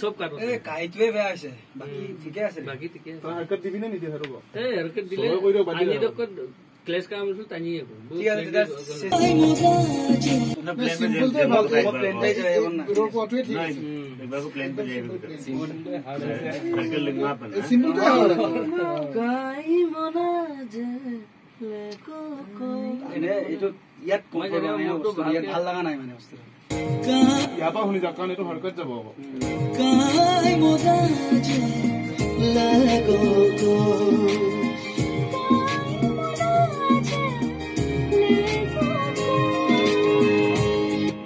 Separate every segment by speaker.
Speaker 1: চব
Speaker 2: কাইটোৱে বেয়া হৈছে। বাকী ঠিকে আছে।
Speaker 3: বাকী ঠিকে আছে।
Speaker 4: হৰকত দিবি নে নিদিয়ে
Speaker 3: এই হৰকত দিলে আনি ক্লেছ কাম আছিল
Speaker 2: ইয়াত ভাল লগা নাই মানে বস্তুটো।
Speaker 4: ইয়াৰ পৰা শুনি যাওক কাৰণ এইটো হৰকত যাব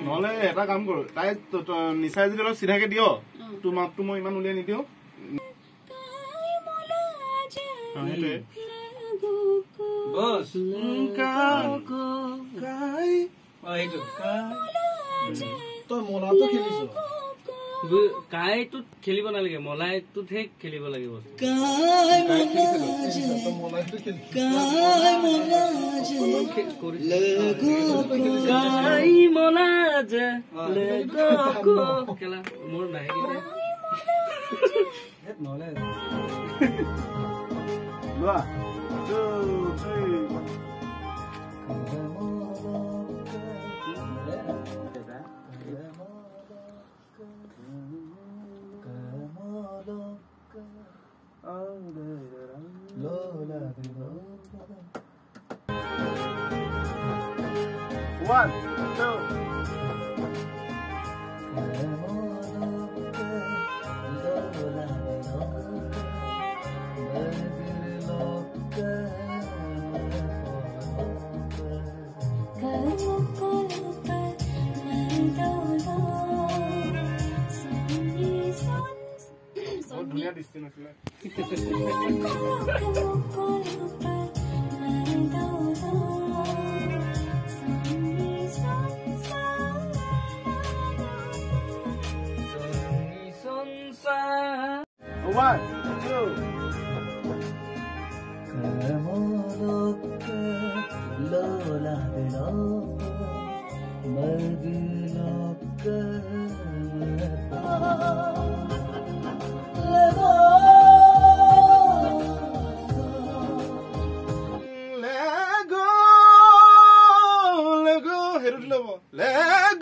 Speaker 4: নহলে এটা কাম কৰো তাই নিচাই যদি অলপ চিধাকে দিয় তোৰ মাপটো মই ইমান উলিয়াই নিদিওঁ। সেইটোৱে।
Speaker 2: বস
Speaker 4: কাই তই মনাটো খেলিছ।
Speaker 3: কাইটোত খেলিব নালাগে মলাইটোতহে খেলিব লাগিব
Speaker 2: লাগো
Speaker 3: মোৰ।
Speaker 2: নহলে
Speaker 4: লোৱা। One, two. One, two. لا
Speaker 2: لا